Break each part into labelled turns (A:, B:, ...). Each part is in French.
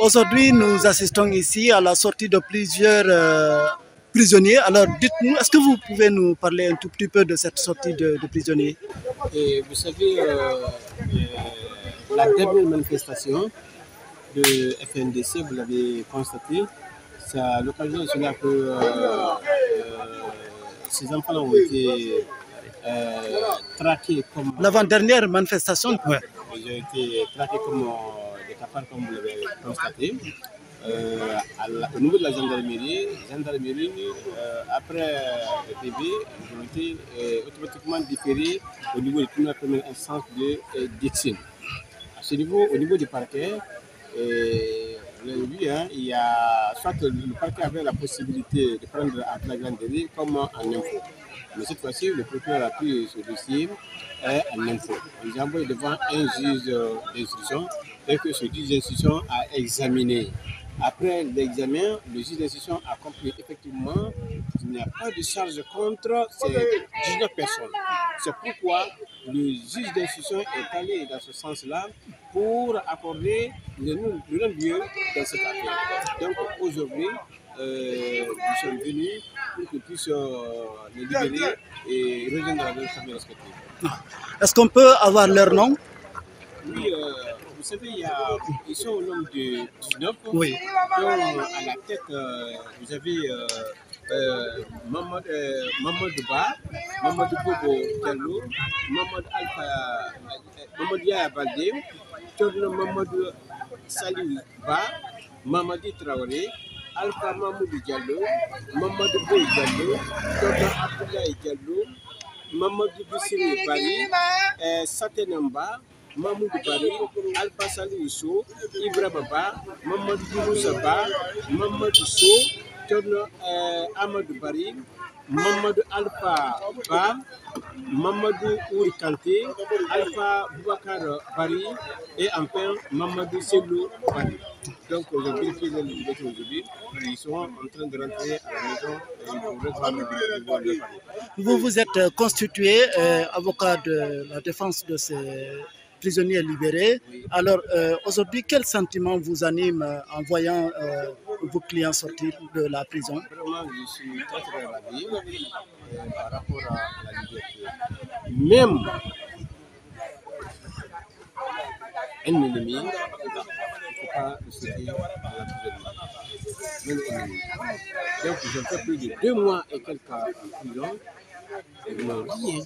A: Aujourd'hui, nous assistons ici à la sortie de plusieurs euh, prisonniers. Alors, dites-nous, est-ce que vous pouvez nous parler un tout petit peu de cette sortie de, prisonniers?
B: Et vous savez, euh, euh, la dernière manifestation de FNDC, vous l'avez constaté, c'est à l'occasion de cela que ces enfants ont été euh, traqués comme.
A: L'avant-dernière manifestation, ouais.
B: Ils ont été traqués comme euh, des cafards, comme vous l'avez constaté. Euh, la- au niveau de la gendarmerie, gendarmerie euh, après le PV, ils ont été automatiquement différés au niveau de la première instance de Dixon. À ce niveau, au niveau du parquet, vu, hein, il y a soit le, parquet avait la possibilité de prendre en flagrant délit comme en info. Mais cette fois-ci, le procureur a pris ce dossier euh, en info. On les a envoyés devant un juge euh, d'instruction et que ce juge d'instruction a examiné. Après l'examen, le juge d'instruction a compris effectivement qu'il n'y a pas de charge contre ces 19 personnes. C'est pourquoi le juge d'instruction est allé dans ce sens-là pour accorder le le non-lieu dans cette affaire. Donc aujourd'hui, euh, nous sommes venus pour qu'ils puissent euh, les libérer et rejoindre la famille respective.
A: Est-ce qu'on peut avoir leur nom?
B: Oui, euh, vous savez, il y a, ils sont au nombre de 19.
A: Oui.
B: dont à la tête, euh, vous avez euh, euh, Mamad, euh, Mamadou Ba, Mamadou Bobo Diallo, Mamadou Alpha, euh, Mamadou Yaya Baldé, Thierno Mamadou Salih Ba, Mamadi Traoré, Alpha Mamoudou Diallo, Mamadou Boy Diallo, Thierno Abdoulaye Diallo, Mamadou Bissiri Bari, Satenamba, Mamoudou Bari, Alpha Salih Sow, Ibra Baba, Mamadou Moussa Ba, Mamadou Sow, Thierno euh, Amadou Bari, Mamadou Alpha Ba, Mamadou Ouri Kanté, Alpha Boubacar Bari et enfin Mamadou Selou Bari. Donc aujourd'hui, ils ont liberté aujourd'hui. Ils sont en train de rentrer à la maison le.
A: Vous vous êtes constitué euh, avocat de la défense de ces prisonniers libérés. Alors euh, aujourd'hui, quel sentiment vous anime euh, en voyant euh, vos clients sortir de la prison
B: Vraiment, je suis très très ravi euh, par rapport à la liberté. Même un ennemi, ne faut pas le à l'emprisonnement. Même. Donc, j'ai fait plus de deux mois et quelques en prison. Et ils n'ont rien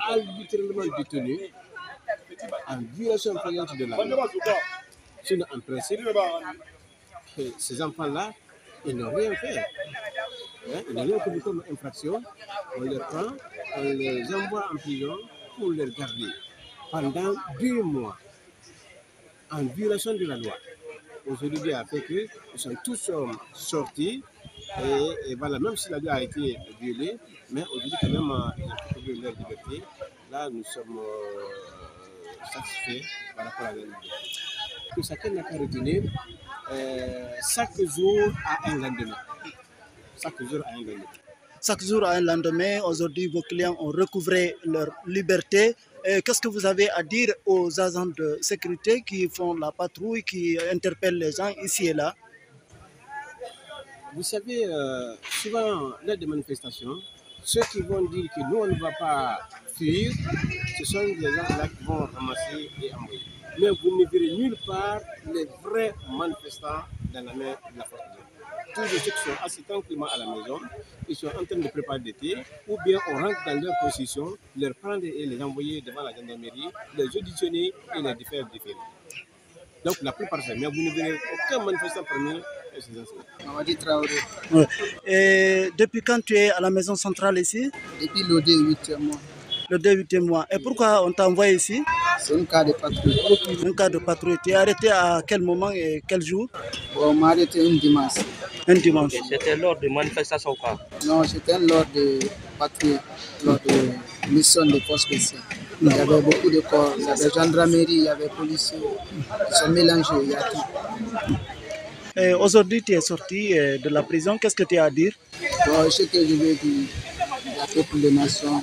B: arbitrairement détenu en violation flagrante de la loi. Sinon, en principe, que ces enfants-là, ils n'ont rien fait. Hein, Ils n'ont rien commis comme infraction. On les prend, on les envoie en prison pour les garder pendant deux mois en violation de la loi. Aujourd'hui, a fait qu'ils sont tous sortis et, voilà, même si la loi a été violée, mais aujourd'hui, quand même, ils ont retrouvé leur liberté. Là, nous sommes euh, satisfaits par rapport à la liberté. Que chacun n'a qu'à retenir, euh, chaque jour a un lendemain. Chaque jour a un lendemain.
A: Chaque jour à un lendemain, aujourd'hui, vos clients ont recouvré leur liberté. Et Qu'est-ce que vous avez à dire aux agents de sécurité qui font la patrouille, qui interpellent les gens ici et là?
B: Vous savez, euh, souvent, lors des manifestations, ceux qui vont dire que nous, on ne va pas fuir, ce sont les gens là qui vont ramasser et envoyer. Mais vous ne verrez nulle part les vrais manifestants dans la main de la force. Tous ceux qui sont assis tranquillement à la maison, ils sont en train de préparer l'été, ou bien on rentre dans leur position, leur prendre et les envoyer devant la gendarmerie, les auditionner et les faire différer. Donc la plupart c'est mais vous ne verrez aucun manifestant parmi ces enseignants.
C: Mamadi Traoré,
A: Ouais. Et depuis quand tu es à la maison centrale ici?
C: Depuis le 8 mois.
A: Le 8 mois. Et pourquoi on t'a envoyé ici?
C: C'est un cas de patrouille.
A: Un cas de patrouille. Tu es arrêté à quel moment et quel jour?
C: Bon, on m'a arrêté un dimanche.
A: Un dimanche.
D: C'était lors de manifestations quoi
C: Non, c'était lors de patrouille, lors de mission de force spéciale. Il y avait beaucoup de corps, il y avait gendarmerie, il y avait policiers. Ils sont mélangés, il y a tout.
A: Et Aujourd'hui, tu es sorti euh, de la prison. Qu'est-ce que tu as à dire?
C: Bon, ce que je veux dire, gâteau pour les nations.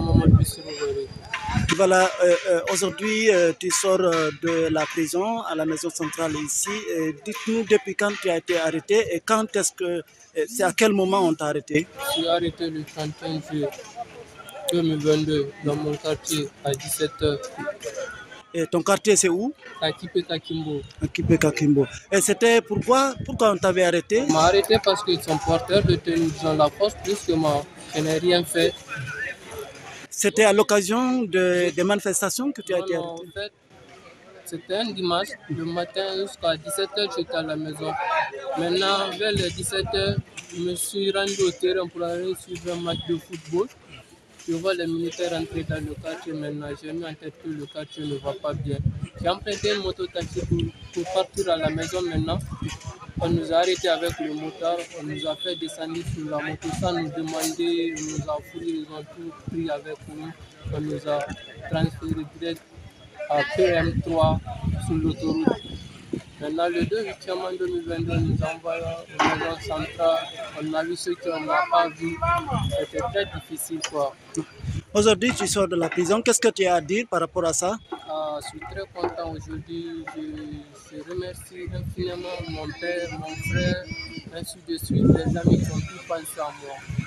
E: Mamadou.
A: Voilà, euh, euh, aujourd'hui euh, tu sors de la prison à la maison centrale ici. Dites-nous depuis quand tu as été arrêté et quand est-ce que c'est à quel moment on t'a arrêté?
E: Je suis arrêté le 31 juillet 2022 dans mon quartier à 17h
A: Et ton quartier c'est où?
E: À Kipeka Kimbo.
A: À Kipeka Kimbo. Et c'était pourquoi? Pourquoi on t'avait arrêté?
E: On m'a arrêté parce qu'ils sont porteurs de tenue dans la force plus que moi. Je n'ai rien fait.
A: C'était à l'occasion de, des manifestations que tu as
E: Non,
A: été
E: non,
A: arrêté?
E: en fait, c'était un dimanche. Le matin jusqu'à 17h, j'étais à la maison. Maintenant, vers les 17h, je me suis rendu au terrain pour aller suivre un match de football. Je vois les militaires entrer dans le quartier maintenant. J'ai mis en tête que le quartier ne va pas bien. J'ai emprunté une moto-taxi pour, pour partir à la maison maintenant. On nous a arrêtés avec le motard, on nous a fait descendre sur la moto sans nous demander, on nous a fourré, ils ont tout pris avec nous. On nous a transféré direct à PM3 sur l'autoroute. Maintenant, le 2 juin 2022, on nous a envoyé aux maisons centrales. On a vu ce qu'on n'a pas vu. C'était très difficile. Quoi.
A: Aujourd'hui tu sors de la prison. Qu'est-ce que tu as à dire par rapport à ça?
E: Ah, je suis très content aujourd'hui. Je, je remercie infiniment mon père, mon frère, ainsi de suite, les amis qui ont pu penser à moi.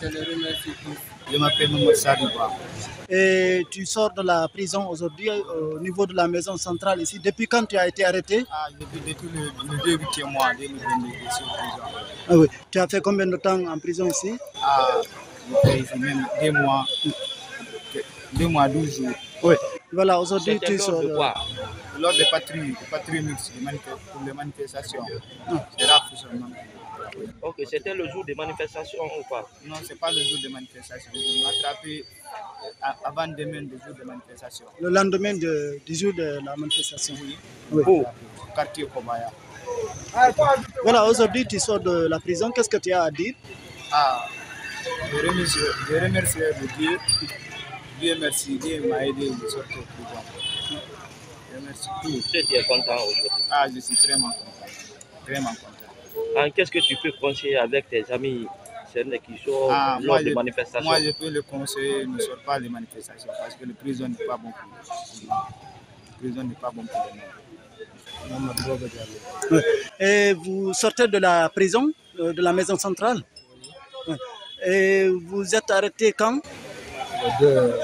E: Je les remercie tous.
F: Je m'appelle Mohamed.
A: Et tu sors de la prison aujourd'hui euh, au niveau de la maison centrale ici. Depuis quand tu as été arrêté?
F: Ah, depuis, depuis le, le 2 8 mois 2022, je suis en prison.
A: ah oui. Tu as fait combien de temps en prison ici?
F: Ah, ici même deux mois, deux mois, 12 jours.
A: Oui. Voilà, aujourd'hui tu sors.
D: de
A: de-
D: quoi?
F: Lors des patrouilles, des patrouilles mixtes de pour les manifestations, c'est rare seulement.
D: Ok, c'était le jour des manifestations ou pas?
F: Non, ce n'est pas le jour de manifestation. Ils m'ont attrapé euh, avant demain le jour de manifestation.
A: Le lendemain de- du jour de la manifestation. Oui.
D: Où?
F: Quartier Kobaya.
A: Voilà, aujourd'hui tu sors de la prison. Qu'est-ce que tu as à dire?
F: Ah, je remercie, je remercie Dieu. Dieu merci, Dieu m'a aidé de sortir de prison. Je remercie tout.
D: Tu es content aujourd'hui.
F: Ah, je suis vraiment content. Vraiment content.
D: Qu'est-ce que tu peux conseiller avec tes amis? Ceux qui sont
F: Ah,
D: lors
F: moi,
D: des
F: je,
D: manifestations
F: moi, je peux le conseiller, ne sort pas les manifestations parce que le prison n'est pas bon pour nous. Le prison n'est pas bon pour nous.
A: Ouais. Et vous sortez de la prison, euh, de la maison centrale? Et vous êtes arrêté quand?
E: Le 2,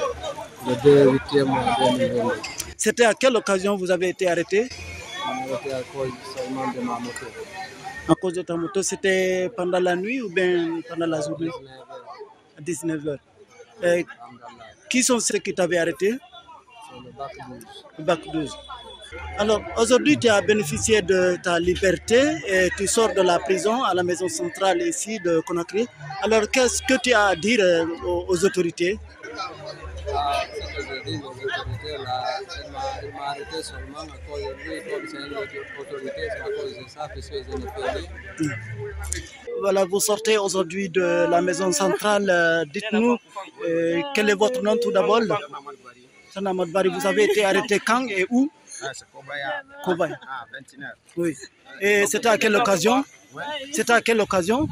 E: le 2 8e mois 2022.
A: C'était à quelle occasion vous avez été arrêté?
E: On à cause seulement de ma moto.
A: À cause de ta moto, c'était pendant la nuit ou bien pendant la journée? À 19h. Et qui sont ceux qui t'avaient arrêté?
E: Le bac 12.
A: Le bac 12. Alors, aujourd'hui, tu as bénéficié de ta liberté et tu sors de la prison à la maison centrale ici de Conakry. Alors, qu'est-ce que tu as à dire euh, aux autorités?
E: Ah, ce que je dis aux autorités là, il m'a arrêté seulement à cause de lui, comme c'est une autre- autorité, c'est à cause de ça.
A: Voilà, vous sortez aujourd'hui de la maison centrale. Euh, Dites-nous, euh, quel est votre nom tout d'abord? Sana Madbari, vous avez été arrêté quand et où?
F: Ah, c'est Kobaya.
A: Kobaya.
F: Ah, 29.
A: Oui. Et c'était à quelle occasion? C'était à quelle occasion?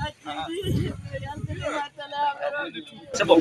D: C'est bon.